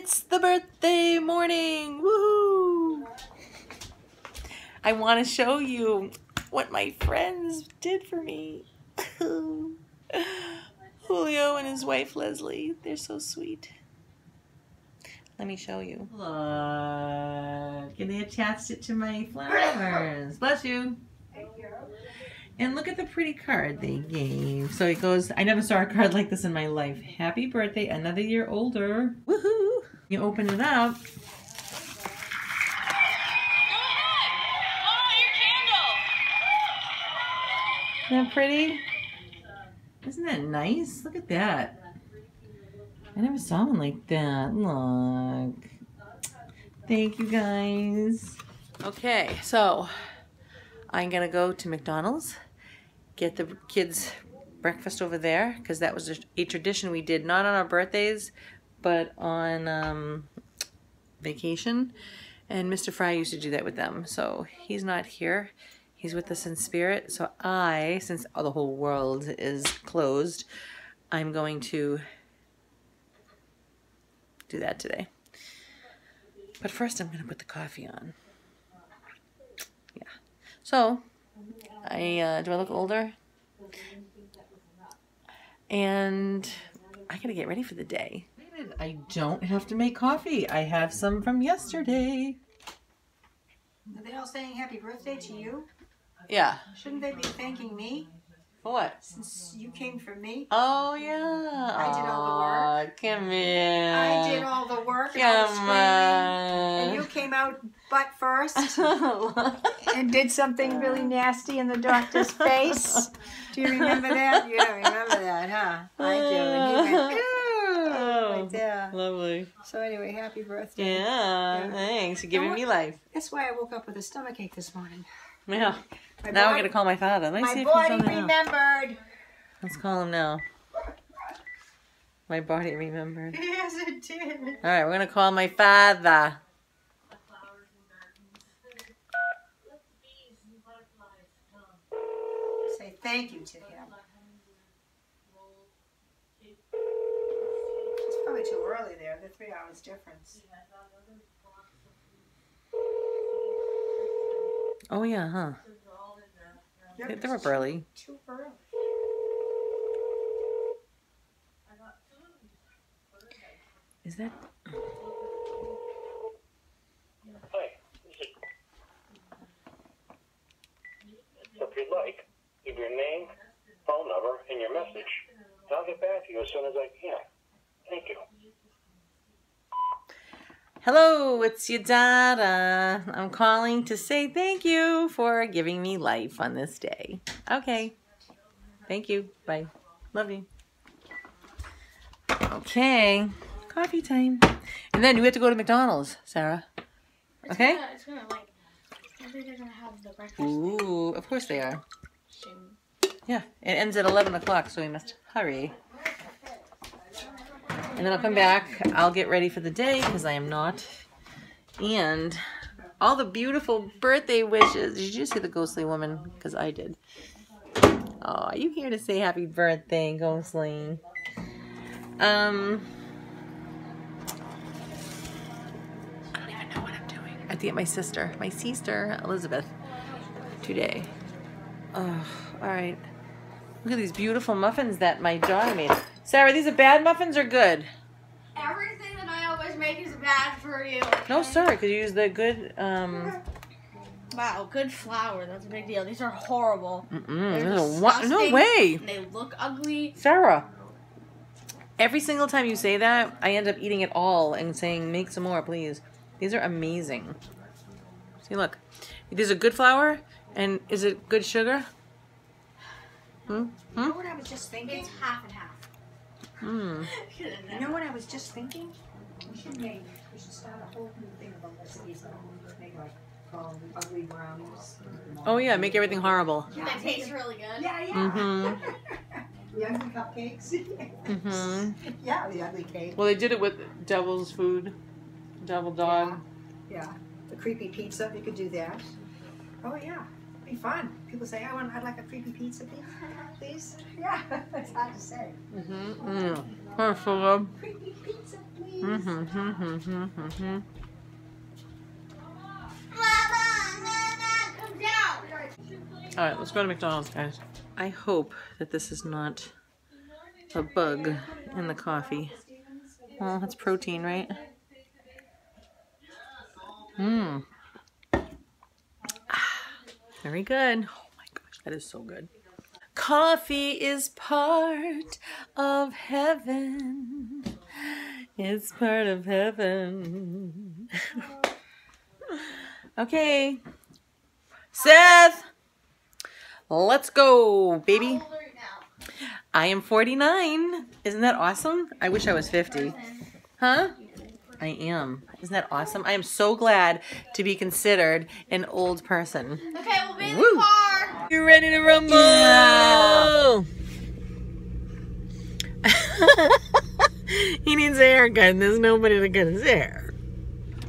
It's the birthday morning. Woohoo! I want to show you what my friends did for me. Julio and his wife Leslie, they're so sweet. Let me show you. Look, and they attached it to my flowers. Bless you. And look at the pretty card they gave. So it goes, I never saw a card like this in my life. Happy birthday, another year older. Woohoo! You open it up. Isn't that pretty? Isn't that nice? Look at that. I never saw one like that. Look. Thank you guys. Okay, so I'm gonna go to McDonald's, get the kids breakfast over there, because that was a, a, tradition we did, not on our birthdays, but on um, vacation. And Mr. Fry used to do that with them. So he's not here. He's with us in spirit. So I, since the whole world is closed, I'm going to do that today. But first I'm going to put the coffee on. Yeah. So, I uh, do I look older? And I got to get ready for the day. I don't have to make coffee. I have some from yesterday. Are they all saying happy birthday to you? Yeah. Shouldn't they be thanking me? For what? Since you came for me. Oh, yeah. I did all the work. Come here. I did all the work. Come and, on. and you came out butt first and did something really nasty in the doctor's face. Do you remember that? You don't remember that, huh? I do. And he went, Ew, Oh, right lovely. So anyway, happy birthday. Yeah, Yeah. thanks for giving Now me life. That's why I woke up with a stomach ache this morning. Yeah. My Now I'm gonna call my father. Let me My see if he's body now. remembered. Let's call him now. My body remembered. Yes, it did. All right, we're gonna call my father. Say thank you to him. It's probably too early there. The three hours difference. Oh yeah, huh? Yep, They- it's They're up early. Too early. Is that? Hi. So if you'd like, give your name, phone number, and your message, and I'll get back to you as soon as I can. Thank you. Hello, it's your dada. I'm calling to say thank you for giving me life on this day. Okay. Thank you. Bye. Love you. Okay. Coffee time. And then we have to go to McDonald's, Sarah. It's Okay. Gonna, it's gonna like. I think they're gonna have the breakfast. Ooh, of course they are. soon. Yeah, it ends at 11 o'clock, so we must hurry. And then I'll come back. I'll get ready for the day because I am not. And all the beautiful birthday wishes. Did you see the ghostly woman? Because I did. Oh, are you here to say happy birthday, ghostly? Um, I don't even know what I'm doing. I have to get my sister, my sister Elizabeth, today. Oh, all right. Look at these beautiful muffins that my daughter made. Sarah, these are bad muffins or good? Everything that I always make is bad for you. No, sir, because you use the good. Um, Wow, good flour. That's a big deal. These are horrible. a wa- no disgusting. way, They look ugly. Sarah. Every single time you say that, I end up eating it all and saying, "Make some more, please." These are amazing. See, look, these are good flour, and is it good sugar? Hmm. You Hmm. know what I was just thinking? It's half and half. Hmm. You know what I was just thinking? We should make, we should start a whole new thing about recipes. Make like, um, ugly brownies. Oh yeah, make everything horrible. Yeah, They taste really good. Yeah, yeah. Mm-hmm. the ugly cupcakes. Mhm. Yeah, the ugly cake. Well, they did it with Devil's Food, Devil Dog. Yeah, the creepy pizza. You could do that. Oh yeah, be fun. People say, "I want, I'd like a creepy pizza, please." Please. Yeah, it's hard to say. Mm-hmm. Mm. Oh, so good. Creepy pizza, please. Mm-hmm, mm-hmm, mm-hmm, mm-hmm. All right, let's go to McDonald's, guys. I hope that this is not a bug in the coffee. Well, that's protein, right? Mmm. Very good. Oh my gosh, that is so good. Coffee is part of heaven. It's part of heaven. okay. Seth! Let's go, baby. I am 49. Isn't that awesome? I wish I was 50. Huh? I am. Isn't that awesome? I am so glad to be considered an old person. Okay, we'll be in Woo. car. You ready to rumble? he needs a haircut and there's nobody to cut his hair.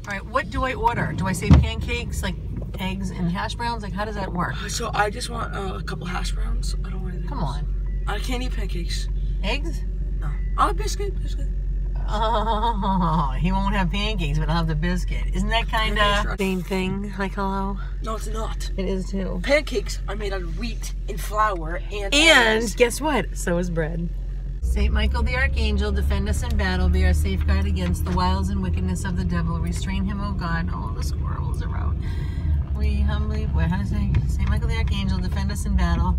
All right, what do I order? Do I say pancakes, like eggs and hash browns? Like, how does that work? So I just want uh, a couple hash browns. I don't want anything. Come else. on. I can't eat pancakes. Eggs? No. Oh, biscuit, biscuit. Oh, he won't have pancakes, but I'll have the biscuit. Isn't that kind of are- same thing? Like hello? No, it's not. It is too. Pancakes are made out of wheat and flour and And eggs. guess what? So is bread. Saint Michael the Archangel, defend us in battle, be our safeguard against the wiles and wickedness of the devil. Restrain him, O God. All the squirrels are out. We humbly, what, how to say? Saint Michael the Archangel, defend us in battle.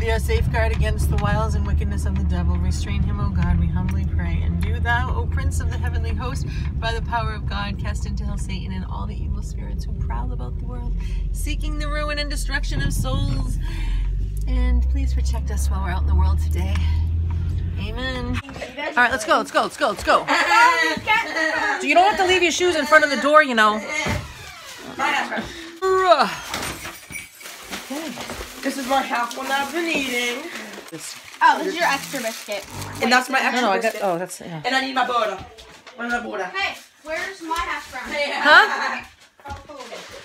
Be our safeguard against the wiles and wickedness of the devil. Restrain him, O God, we humbly pray. And do thou, O Prince of the heavenly host, by the power of God, cast into hell Satan and all the evil spirits who prowl about the world, seeking the ruin and destruction of souls. And please protect us while we're out in the world today. Amen. All right, let's go, let's go, let's go, let's go. So you don't have to leave your shoes in front of the door, you know. Okay. This is my half one that I've been eating. Oh, this is your extra biscuit. And that's my No, extra no, I got, oh, that's, yeah. And I need my butter. Where's my butter? Hey, where's my hash brown? Huh?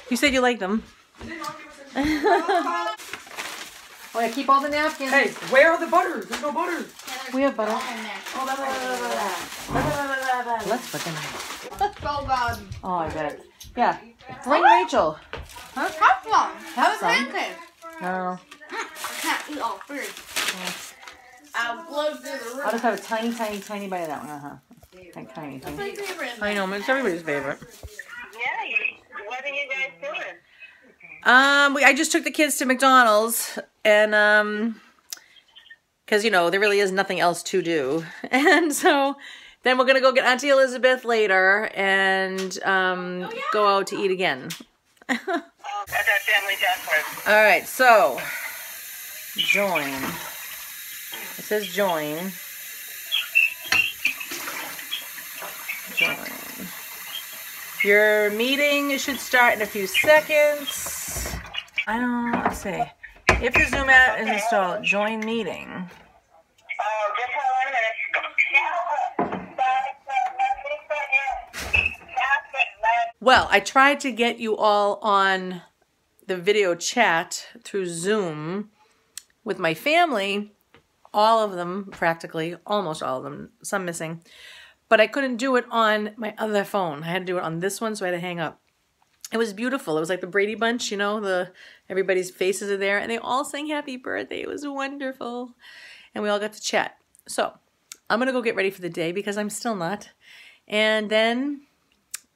You said you like them. oh, yeah, keep all the napkins. Hey, where are the butter? There's no butter. We have butter. Oh. Let's fucking. Oh God. Oh, I bet. Yeah. Bring Rachel. Have some. Have a some. Pancake. No, I can't eat all three. I'll blow through the I'll just have a tiny, tiny, tiny bite of that one. Uh huh. Like tiny, That's tiny. I know, it's everybody's favorite. Yeah, what are you guys doing? Um, we, I just took the kids to McDonald's, and um, because you know there really is nothing else to do, and so then we're gonna go get Auntie Elizabeth later and um go out to eat again. Oh, at that family death All right, so join. It says join. Join. Your meeting should start in a few seconds. I don't let's see. If the Zoom app is installed, join meeting. Well, I tried to get you all on the video chat through Zoom with my family, all of them practically, almost all of them, some missing. But I couldn't do it on my other phone. I had to do it on this one, so I had to hang up. It was beautiful. It was like the Brady Bunch, you know, the everybody's faces are there and they all sang happy birthday. It was wonderful. And we all got to chat. So, I'm going to go get ready for the day because I'm still not. And then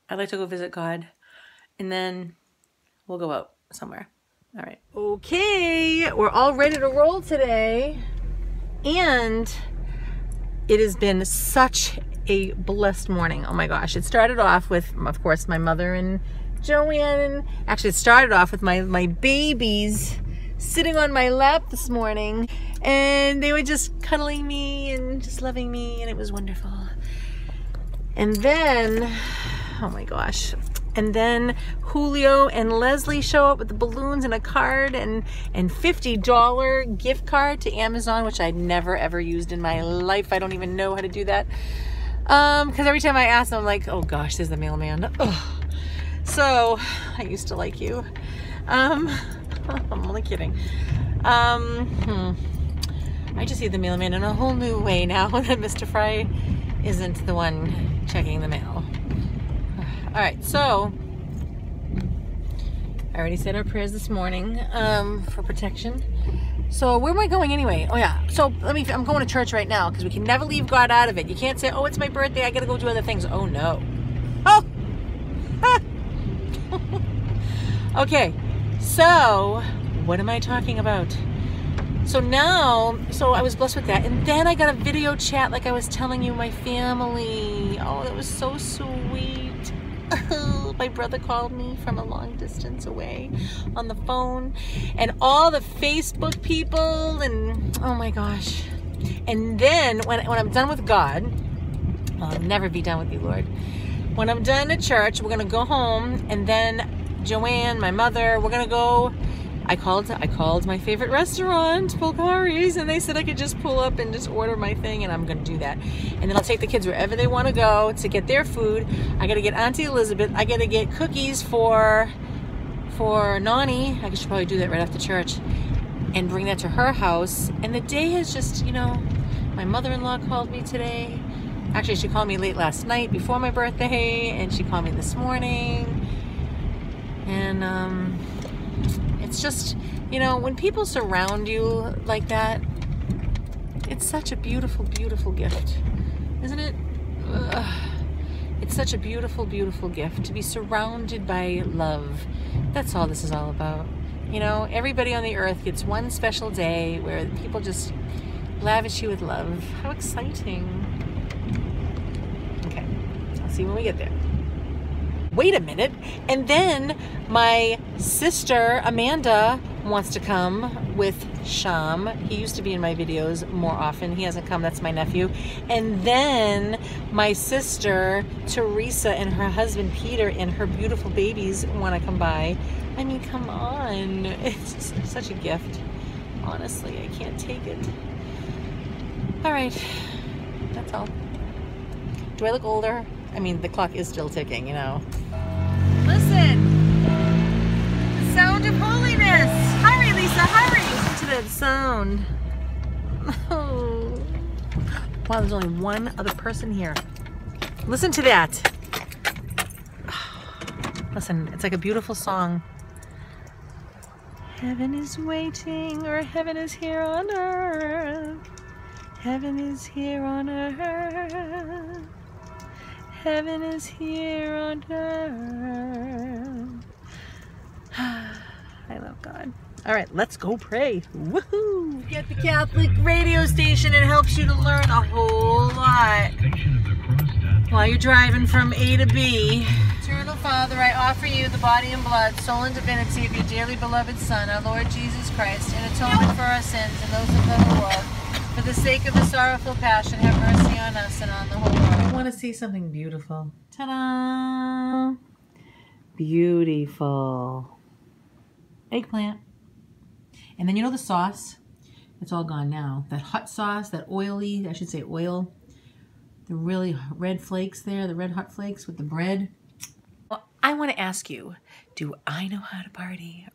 I'd like to go visit God, and then we'll go out somewhere. All right. Okay, we're all ready to roll today, and it has been such a blessed morning. Oh my gosh! It started off with, of course, my mother and Joanne. Actually, it started off with my my babies sitting on my lap this morning, and they were just cuddling me and just loving me, and it was wonderful. And then, oh my gosh. And then Julio and Leslie show up with the balloons and a card and and $50 gift card to Amazon, which I'd never ever used in my life. I don't even know how to do that. Um, because every time I ask them, I'm like, oh gosh, there's the mailman. Ugh. So I used to like you. Um, I'm only kidding. Um, hmm. I just see the mailman in a whole new way now that Mr. Fry isn't the one checking the mail. All right, so I already said our prayers this morning um, for protection. So where am I going anyway? Oh yeah. So let me. I'm going to church right now because we can never leave God out of it. You can't say, "Oh, it's my birthday. I got to go do other things." Oh no. Oh. okay. So what am I talking about? So now, so I was blessed with that. And then I got a video chat like I was telling you, my family. Oh, that was so sweet. my brother called me from a long distance away on the phone. And all the Facebook people and oh my gosh. And then when, when I'm done with God, I'll never be done with you, Lord. When I'm done at church, we're gonna go home and then Joanne, my mother, we're gonna go I called I called my favorite restaurant, Polcari's, and they said I could just pull up and just order my thing, and I'm gonna do that. And then I'll take the kids wherever they want to go to get their food. I gotta get Auntie Elizabeth. I gotta get cookies for for Nani. I should probably do that right after church, and bring that to her house. And the day has just, you know, my mother-in-law called me today. Actually, she called me late last night before my birthday, and she called me this morning. And um, it's just, you know, when people surround you like that, it's such a beautiful, beautiful gift, isn't it? Ugh. It's such a beautiful, beautiful gift to be surrounded by love. That's all this is all about. You know, everybody on the earth gets one special day where people just lavish you with love. How exciting. Okay, I'll see when we get there wait a minute. And then my sister Amanda wants to come with Sham. He used to be in my videos more often. He hasn't come. That's my nephew. And then my sister Teresa and her husband Peter and her beautiful babies want to come by. I mean, come on. It's such a gift. Honestly, I can't take it. All right. That's all. Do I look older? I mean, the clock is still ticking, you know. Listen. That sound. Oh. Wow, there's only one other person here. Listen to that. Listen, it's like a beautiful song. Heaven is waiting, or heaven is here on earth. Heaven is here on earth. Heaven is here on earth. I love God. All right, let's go pray. Woohoo! Get the Catholic radio station. It helps you to learn a whole lot while you're driving from A to B. Eternal Father, I offer you the body and blood, soul and divinity of your dearly beloved Son, our Lord Jesus Christ, in atonement for our sins and those of the whole world. For the sake of the sorrowful passion, have mercy on us and on the whole world. I want to see something beautiful. Ta-da! Beautiful. Eggplant. And then you know the sauce? It's all gone now. That hot sauce, that oily, I should say oil. The really red flakes there, the red hot flakes with the bread. Well, I want to ask you, do I know how to party